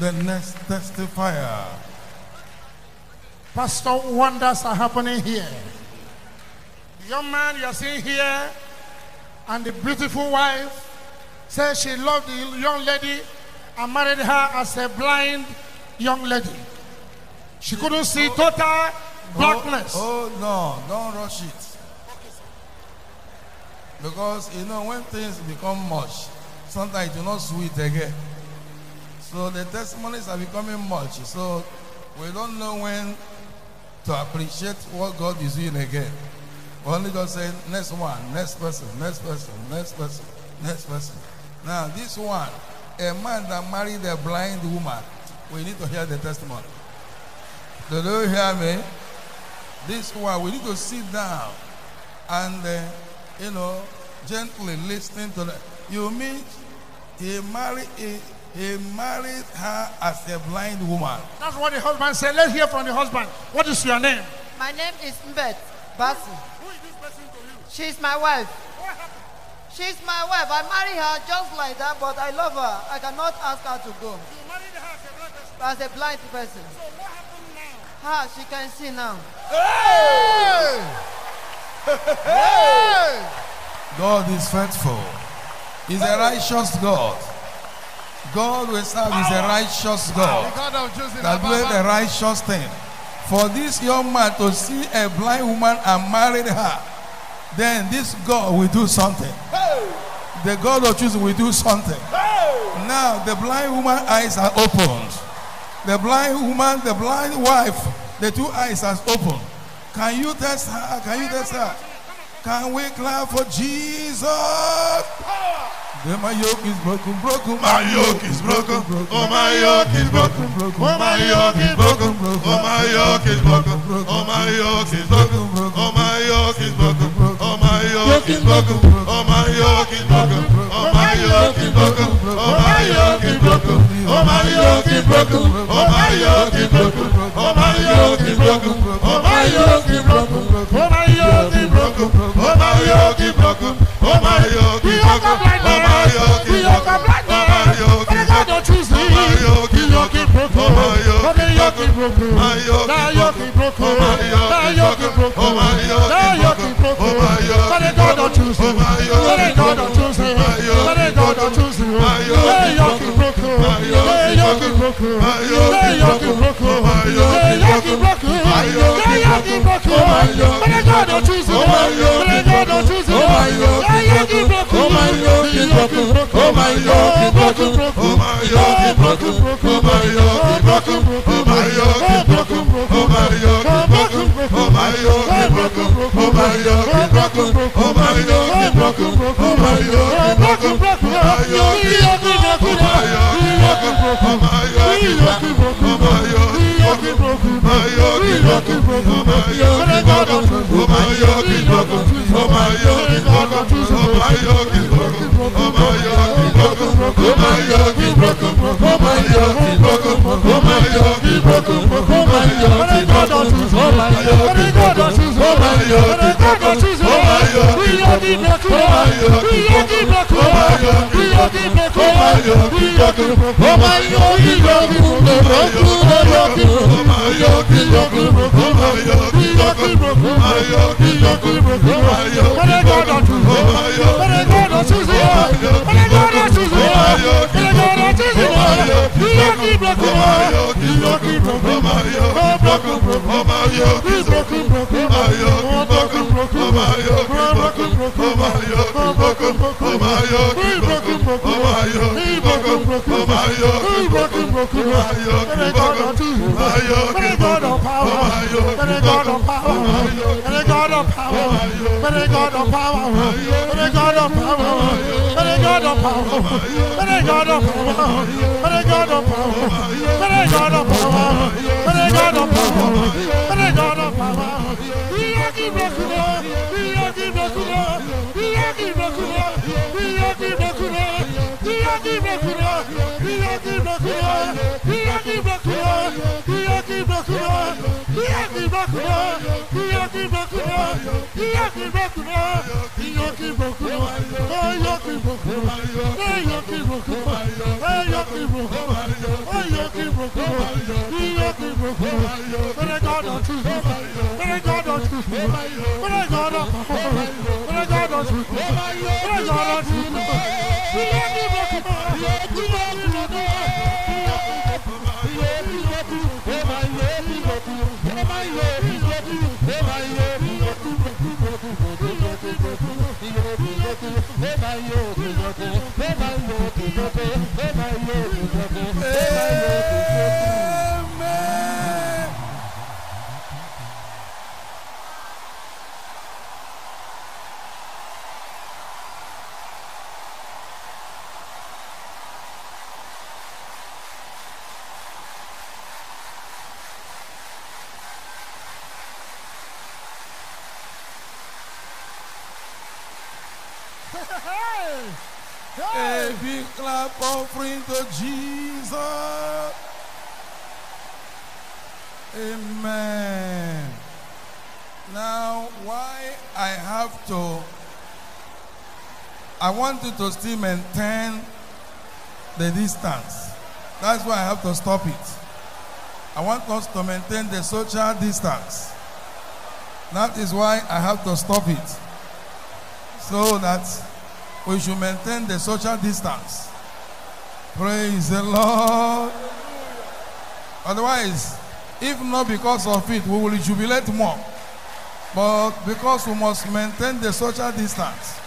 the next testifier. Pastor, wonders are happening here. The young man you are seeing here and the beautiful wife says she loved the young lady and married her as a blind young lady. She couldn't see oh, total oh, blackness. Oh, oh no, don't rush it. Because you know when things become much, sometimes it's not sweet again. So the testimonies are becoming much. So we don't know when to appreciate what God is doing again. We only just say next one, next person, next person, next person, next person. Now this one, a man that married a blind woman, we need to hear the testimony. Do you hear me? This one, we need to sit down and, uh, you know, gently listening to the. You mean he married he, he married her as a blind woman? That's what the husband said. Let's hear from the husband. What is your name? My name is Mbet Basi. Who is this person to you? She's my wife. What happened? She's my wife. I marry her just like that, but I love her. I cannot ask her to go. You married her as a blind person. As a blind person. So what happened now? Ah, she can see now. Hey! hey! God is faithful. He's a righteous God. God we serve is a righteous God God that doeth a righteous thing. For this young man to see a blind woman and marry her, then this God will do something. The God of Jesus will do something. Now the blind woman's eyes are opened. The blind woman, the blind wife, the two eyes are opened. Can you test her? Can you test her? Can we clap for Jesus? Then my yoke is broken, broken. My yoke is broken. Oh, my yoke is broken. Oh, my yoke is broken. Oh, my yoke is broken. Oh, my yoke is broken. Broken. Oh, my yoke is broken. Oh, my yoke is broken. Broken. Oh, my yoke is broken. Oh, my yoke is broken. Oh, my yoke is broken. Oh, my yoke is broken. Oh, my yoke is broken. Oh, my yoke is broken. Oh, my yoke is broken. Oh, my yoke is broken. Oh, my yoke is broken. Oh, my yoke is broken. Oh, my yoke is broken. bloku, ne yoki bloku, ne yoki bloku, ne yoki bloku. But I got no choice, but I got no choice. Ne yoki bloku, ne yoki bloku, ne yoki bloku, ne yoki bloku, ne yoki bloku, ne yoki bloku, ne yoki bloku, ne yoki bloku, ne yoki bloku, ne yoki bloku, ne yoki bloku, ne yoki bloku. Oh, my yoke is broken. My yoke is broken. My yoke is broken. My yoke is broken. My yoke broken. But I got a power. We are the Bakuna, we are the Bakuna, we are the Bakuna, we are the Bakuna, we are the Bakuna, we are the broken. The yoke is broken. When I God on truth. When I God on truth. When I God on. When I God on truth. When I God on Hey, my yo, A big clap offering to Jesus. Amen. Now, why I have to, I want you to still maintain the distance. That's why I have to stop it. I want us to maintain the social distance. That is why I have to stop it. So that we should maintain the social distance. Praise the Lord. Otherwise, if not because of it, we will jubilate more. But because we must maintain the social distance.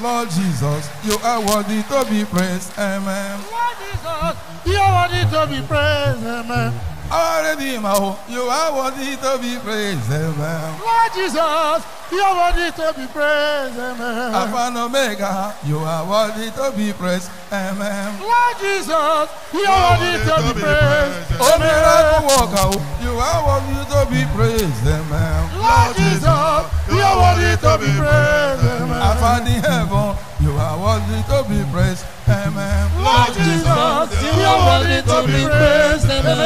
Lord Jesus, you are worthy to be praised. Amen. Lord Jesus, you are worthy to be praised, amen. Our Redeemer, you are worthy to be praised. Amen. Lord Jesus, you are worthy to be praised, amen. Alpha and Omega, you are worthy to be praised. Amen. Lord Jesus, you are worthy to be praised, Oh, miracle amen. worker, you are worthy to be praised. Amen. Lord Jesus, you are worthy to be praised, amen. Alpha the heaven, you are worthy to be praised. Amen. Lord Jesus, you are worthy to be praised, I am amen.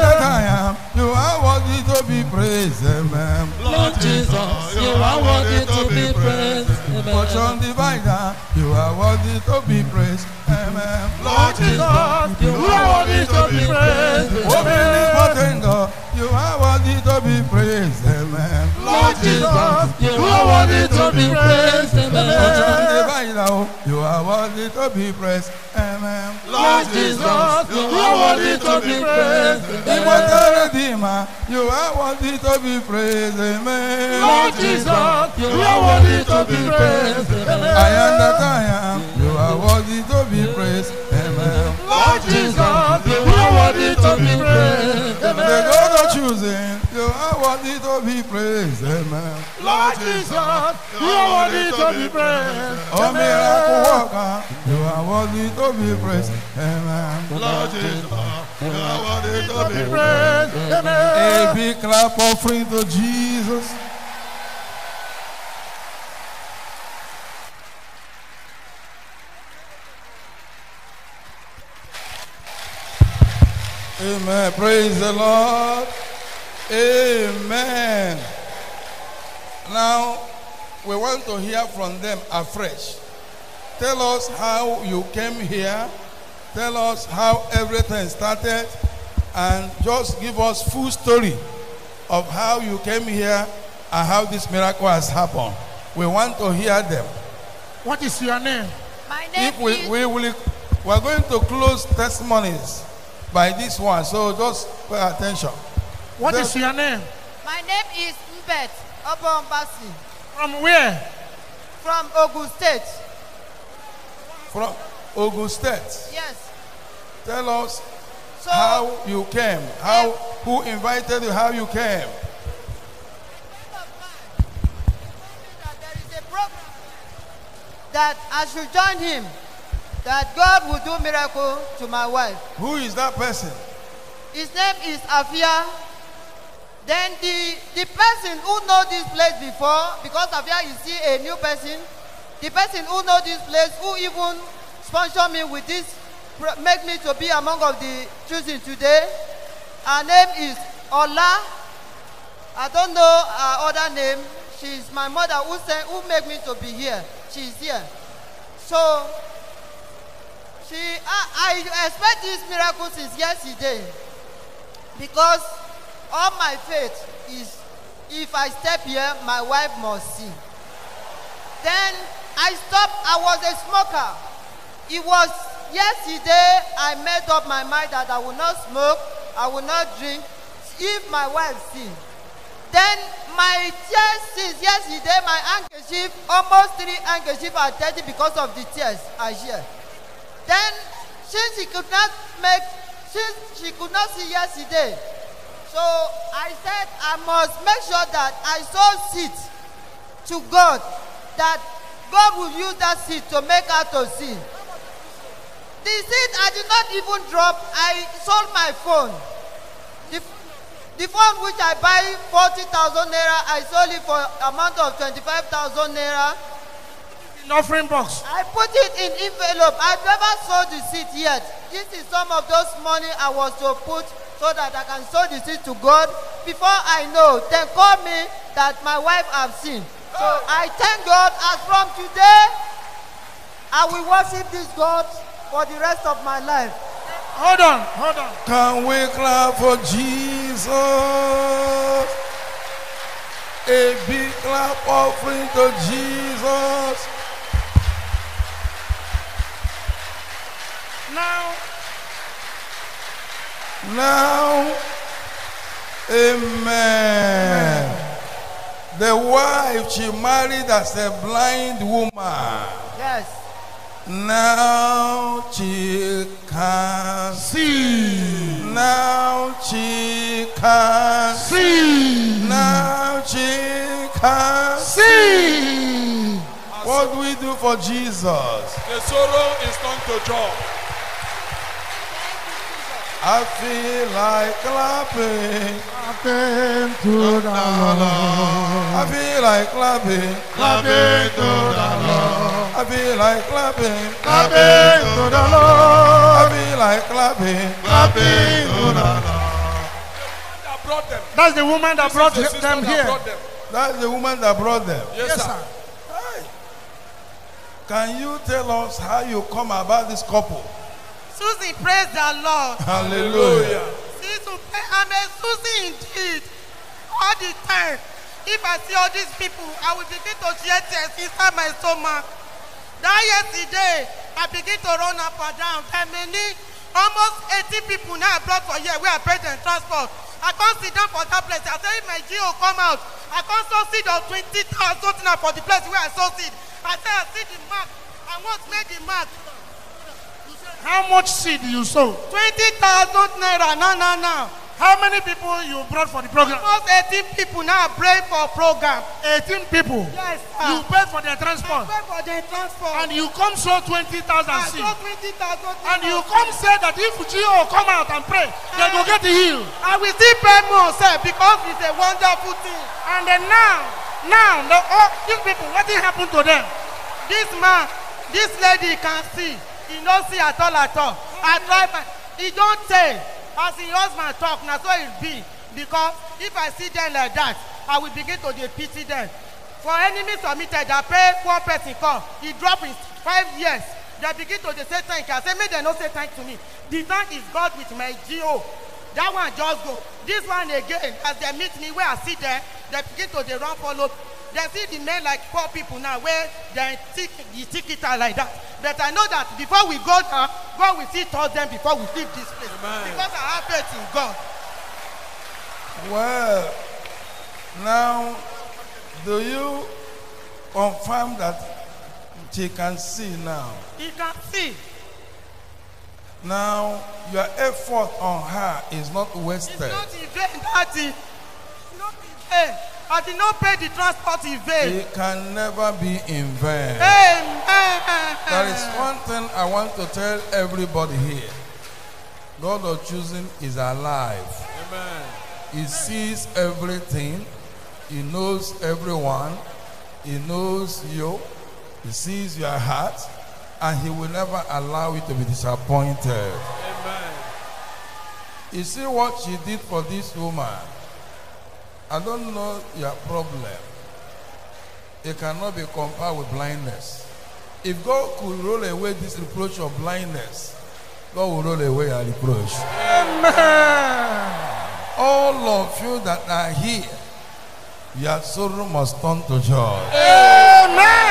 that I am, you are worthy to be praised. Amen. Lord Jesus, you are worthy to be praised. Amen. divider, you are worthy to be praised. Amen. Lord Jesus, you are worthy to be praised. Omnipotent God, you are worthy to be praised. Amen. Lord Jesus, You are worthy to be praised. Amen. Divider, oh, you are worthy to be praised. Amen. Lord Jesus, you are worthy to be praised, Immortal Redeemer, you are worthy to be praised. Amen. Lord Jesus, you are worthy to be praised, I am that I am, you are worthy to be praised. Amen. Lord Jesus, you are worthy to be praised, The God of choosing, worthy to be praised. Amen. Lord Jesus, you are worthy to be praised, Oh, miracle worker, you are worthy to be praised. Amen. Lord Jesus, you are worthy to be praised, amen. A big clap offering to Jesus. Amen. Praise the Lord. Amen. Now, we want to hear from them afresh. Tell us how you came here. Tell us how everything started. And just give us full story of how you came here and how this miracle has happened. We want to hear them. What is your name? My name If we, is we will, we're going to close testimonies by this one. So just pay attention. What The- is your name? my name is Mbet Obombasi From where? from Ogun State. From Ogun State. Yes. Tell us So how you came. How who invited you? How you came? that there is a program that I should join him. That God will do miracle to my wife. Who is that person? His name is Afia. Then the the person who know this place before, because Afia is see a new person, the person who know this place, who even sponsor me with this, make me to be among of the Chosen today. Her name is Ola. I don't know her other name. She's my mother who sent, who make me to be here. She's here. So She, I, I expect this miracle since yesterday because all my faith is if I step here, my wife must see. Then I stopped, I was a smoker. It was yesterday I made up my mind that I will not smoke, I will not drink if my wife see. Then my tears since yesterday, my handkerchief, almost three handkerchief are dirty because of the tears I shed. Then since she could not make, since she could not see yesterday, so I said I must make sure that I sow seed to God, that God will use that seed to make her to see. The seed I did not even drop. I sold my phone. The, the phone which I buy 40,000 naira, I sold it for amount of 25,000 naira. In offering box. I put it in envelope. I've never sold the seed yet. This is some of those money I was to put so that I can sow the seed to God. Before I know, then call me that my wife have seen. So I thank God as from today, I will worship this God for the rest of my life. Hold on, hold on. Can we clap for Jesus? A big clap offering to Jesus. Now, Now, amen. The wife she married as a blind woman. Yes. Now she can see, Now she can see, Now she can see. What do we do for Jesus? The sorrow is turned to joy. I feel like clapping. Clapping to the Lord. I feel like clapping. Clapping to the Lord. I feel like clapping. Clapping to the Lord. I feel like clapping. Clapping to the Lord. That brought them. That's the woman that brought is the sister them that here. brought them. That's the woman that brought them. Yes, Yes, sir. sir. Can you tell us how you come about this couple? Susie, praise the Lord. Hallelujah. See, to pray, I'm a Susie indeed. All the time. If I see all these people, I will begin to shed tears inside my stomach. That yesterday, I begin to run up and down. There many, almost 80 people now I brought for here. We are paid and transport. I can't sit down for that place. I if my GO come out, I can't so seed of 20,000 now for the place where I so seed. I say, I see the mark. I want make the mark. How much seed you sow? 20,000 naira. No, no, no. How many people you brought for the program? Almost 18 people now pray for program. 18 people. Yes, You sir. paid for their I transport. pray for the transport. And you come sow 20,000 I seed. saw 20,000 And you come say that if Gio come out and pray, they go get healed. I will still pay more, sir, because it's a wonderful thing. And then now, now, the, all these people, what did happen to them? This man, this lady can see. He no see at all at all. I try my, he don't say. As his husband talk, now so it be. Because if I see them like that, I will begin to dey pity them. For enemy submitted, I pray one person come. He drop in five years. They begin to dey say thank you. I say make dem no say thank to me. The thank is God with my GO. That one just go. This one again, as they meet me where I see them, they begin to dey run follow. They see the men like poor people now where they tick the ticket are like that. But I know that before we go down, God will see touch them before we leave this place. Because I have faith in God. Well, now, do you confirm that she can see now? He can see. Now, your effort on her is not It's wasted. not in vain, Daddy. It's not in vain. I did not pay the transport in vain. It can never be in vain. Amen. There is one thing I want to tell everybody here. God of choosing is alive. Amen. He sees everything. He knows everyone. He knows you. He sees your heart. And he will never allow you to be disappointed. Amen. You see what she did for this woman. I don't know your problem. It cannot be compared with blindness. If God could roll away this reproach of blindness, God will roll away your reproach. Amen. All of you that are here, your sorrow must turn to joy.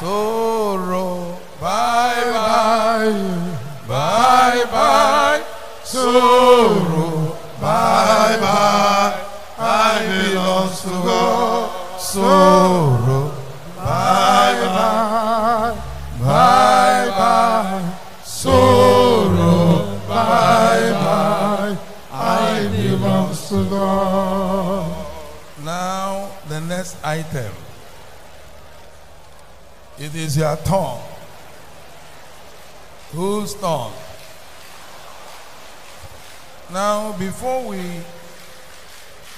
Sorrow, bye bye, bye bye. Sorrow, Bye bye. I belong to God. sorrow, Bye bye. bye bye. Sorrow. Bye bye. I belong to God. Now, the next item. It is your turn. Whose turn? Now, before we